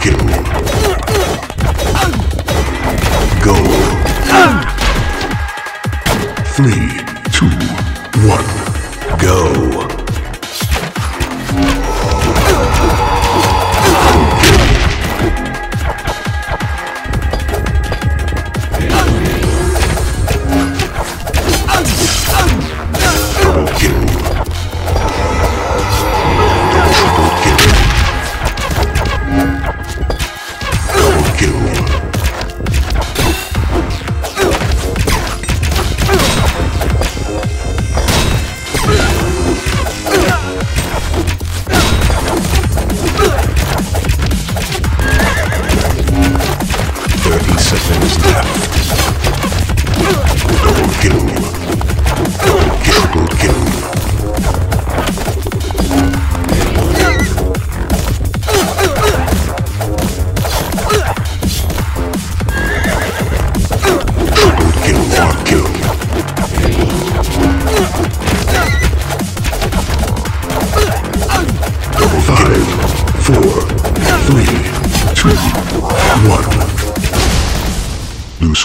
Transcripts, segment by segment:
kill.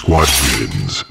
Squad wins.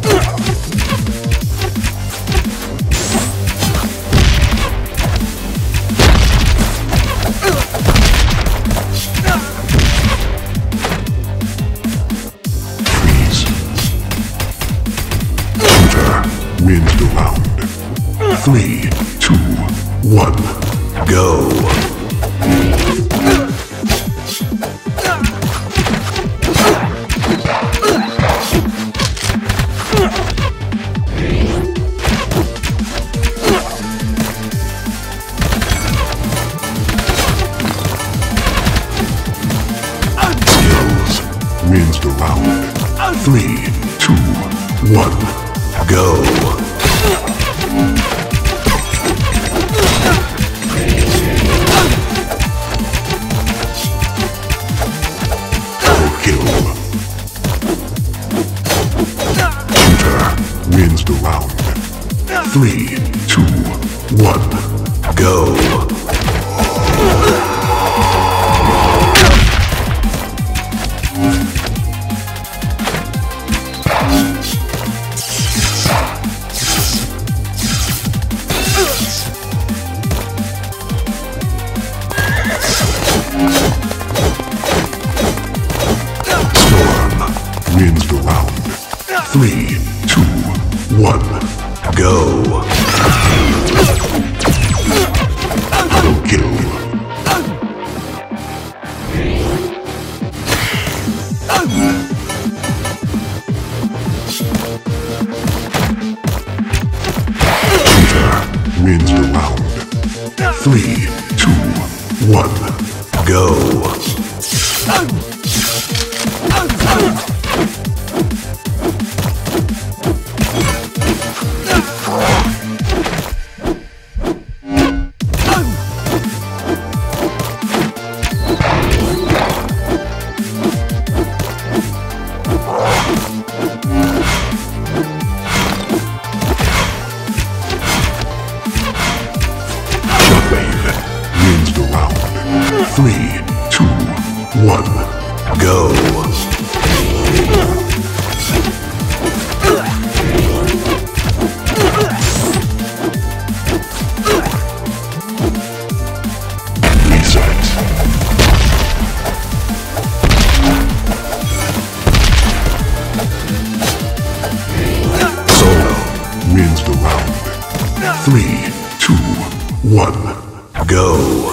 Three, two, one, go. Kill. Shooter wins the round. Three, two, one, go. Three, two, one, go. Double kill. Shooter wins the round. Three, two, one, go. One, go.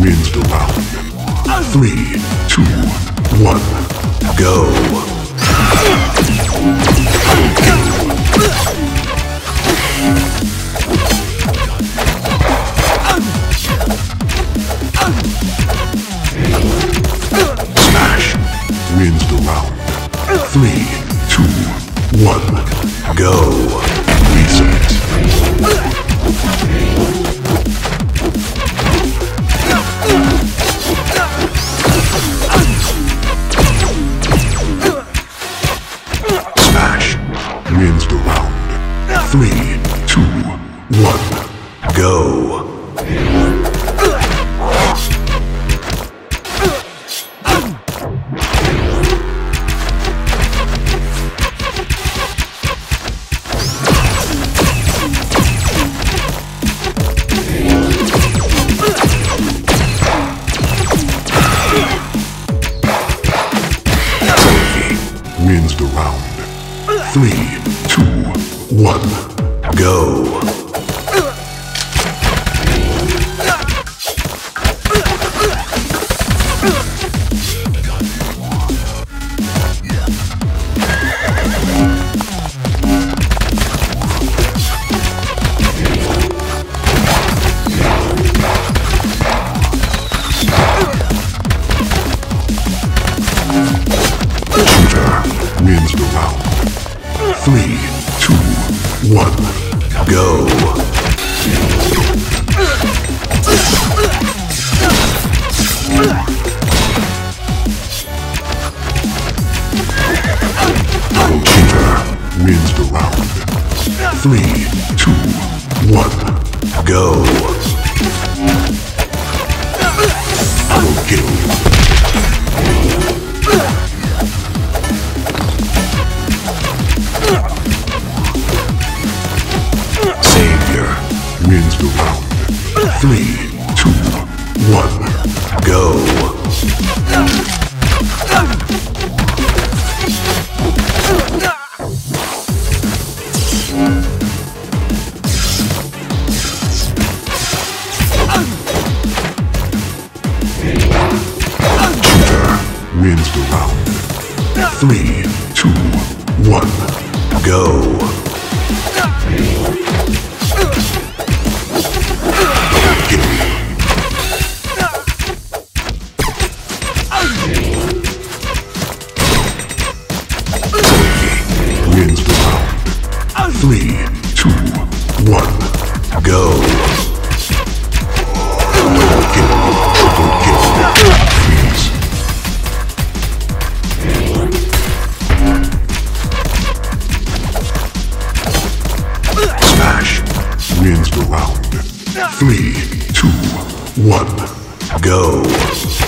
wins the round. Three, two, one, go. Three, two, one, go. Reset. Wins the round. Three, two, one, go. Wins the round. Three, one, go. Shooter wins the round. Three, one, go. Shooter wins the round. Three, two, one, go. Wins the round. Three, two, one, go. Shooter wins the round. Three, two, one, go. Three, two, one, go. Kill, triple kill, freeze. Smash wins the round. Three, two, one, go.